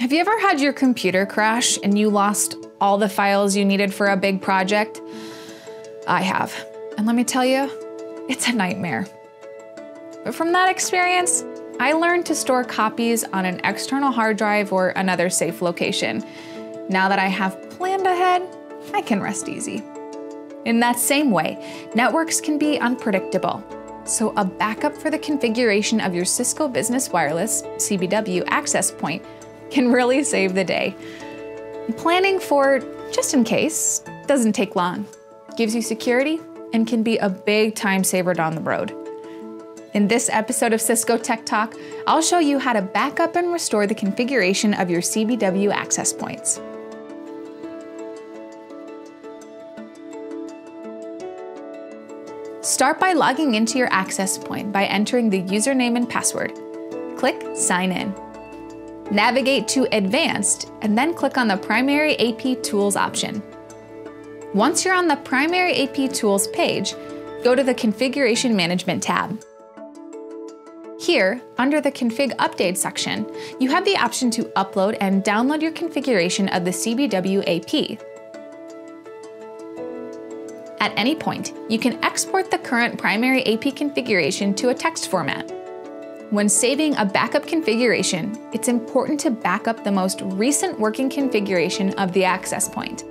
Have you ever had your computer crash and you lost all the files you needed for a big project? I have. And let me tell you, it's a nightmare. But from that experience, I learned to store copies on an external hard drive or another safe location. Now that I have planned ahead, I can rest easy. In that same way, networks can be unpredictable. So, a backup for the configuration of your Cisco Business Wireless CBW access point can really save the day. Planning for just in case doesn't take long, gives you security, and can be a big time saver down the road. In this episode of Cisco Tech Talk, I'll show you how to back up and restore the configuration of your CBW access points. Start by logging into your access point by entering the username and password. Click Sign In. Navigate to Advanced and then click on the Primary AP Tools option. Once you're on the Primary AP Tools page, go to the Configuration Management tab. Here, under the Config Update section, you have the option to upload and download your configuration of the CBW AP. At any point, you can export the current primary AP configuration to a text format. When saving a backup configuration, it's important to back up the most recent working configuration of the access point.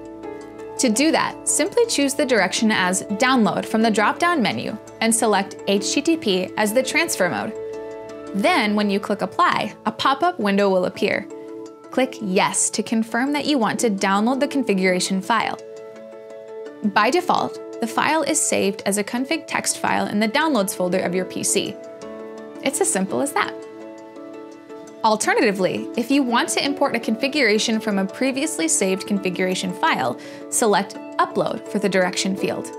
To do that, simply choose the direction as Download from the drop-down menu and select HTTP as the transfer mode. Then, when you click Apply, a pop-up window will appear. Click Yes to confirm that you want to download the configuration file. By default, the file is saved as a config text file in the Downloads folder of your PC. It's as simple as that. Alternatively, if you want to import a configuration from a previously saved configuration file, select Upload for the direction field.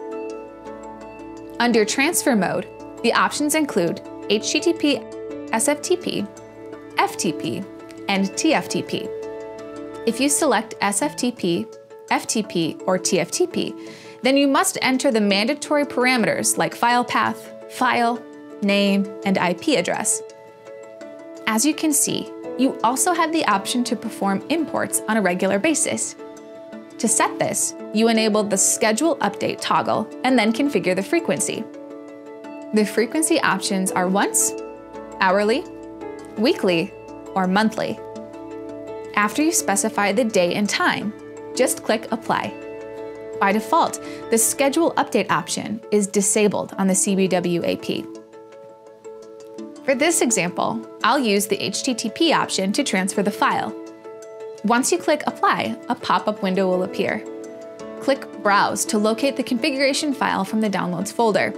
Under Transfer Mode, the options include HTTP, SFTP, FTP, and TFTP. If you select SFTP, FTP, or TFTP, then you must enter the mandatory parameters like file path, file, name, and IP address. As you can see, you also have the option to perform imports on a regular basis. To set this, you enable the Schedule Update toggle and then configure the frequency. The frequency options are once, hourly, weekly, or monthly. After you specify the day and time, just click Apply. By default, the Schedule Update option is disabled on the CBW AP. For this example, I'll use the HTTP option to transfer the file. Once you click Apply, a pop-up window will appear. Click Browse to locate the configuration file from the Downloads folder.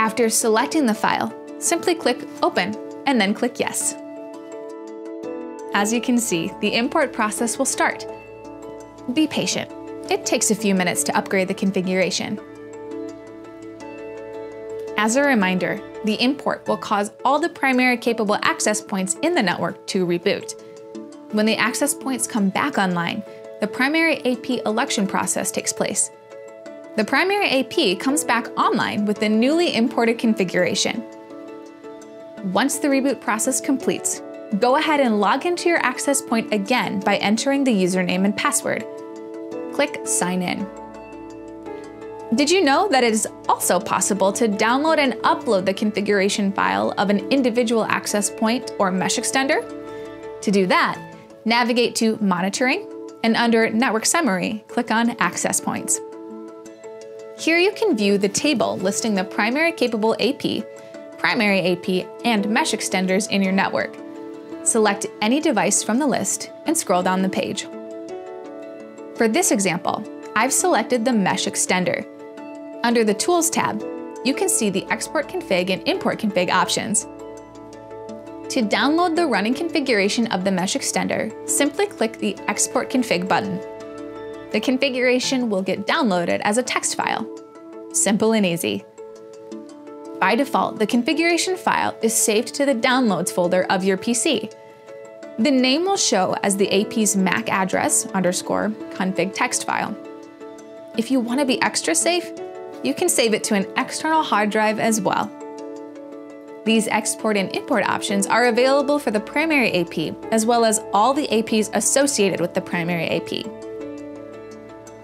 After selecting the file, simply click Open and then click Yes. As you can see, the import process will start. Be patient. It takes a few minutes to upgrade the configuration. As a reminder, the import will cause all the primary capable access points in the network to reboot. When the access points come back online, the primary AP election process takes place. The primary AP comes back online with the newly imported configuration. Once the reboot process completes, go ahead and log into your access point again by entering the username and password. Click Sign In. Did you know that it is also possible to download and upload the configuration file of an individual access point or mesh extender? To do that, navigate to Monitoring and under Network Summary, click on Access Points. Here you can view the table listing the primary capable AP, primary AP, and mesh extenders in your network. Select any device from the list and scroll down the page. For this example, I've selected the mesh extender, under the Tools tab, you can see the Export Config and Import Config options. To download the running configuration of the mesh extender, simply click the Export Config button. The configuration will get downloaded as a text file. Simple and easy. By default, the configuration file is saved to the Downloads folder of your PC. The name will show as the AP's MAC address underscore config text file. If you want to be extra safe, you can save it to an external hard drive as well. These export and import options are available for the primary AP, as well as all the APs associated with the primary AP.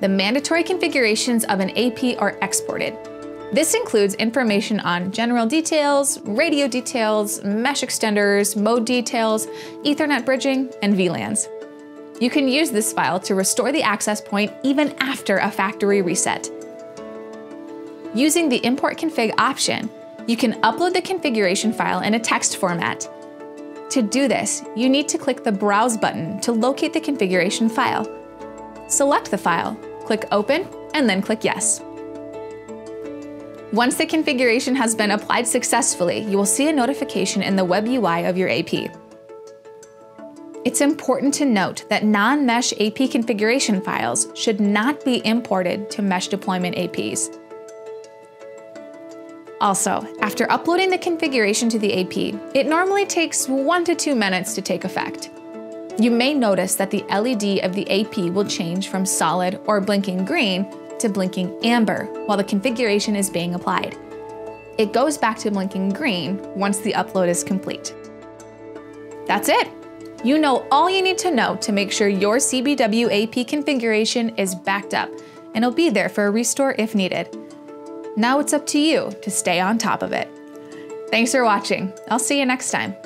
The mandatory configurations of an AP are exported. This includes information on general details, radio details, mesh extenders, mode details, Ethernet bridging, and VLANs. You can use this file to restore the access point even after a factory reset. Using the Import Config option, you can upload the configuration file in a text format. To do this, you need to click the Browse button to locate the configuration file. Select the file, click Open, and then click Yes. Once the configuration has been applied successfully, you will see a notification in the web UI of your AP. It's important to note that non-mesh AP configuration files should not be imported to mesh deployment APs. Also, after uploading the configuration to the AP, it normally takes one to two minutes to take effect. You may notice that the LED of the AP will change from solid or blinking green to blinking amber while the configuration is being applied. It goes back to blinking green once the upload is complete. That's it! You know all you need to know to make sure your CBW AP configuration is backed up, and it'll be there for a restore if needed. Now it's up to you to stay on top of it. Thanks for watching. I'll see you next time.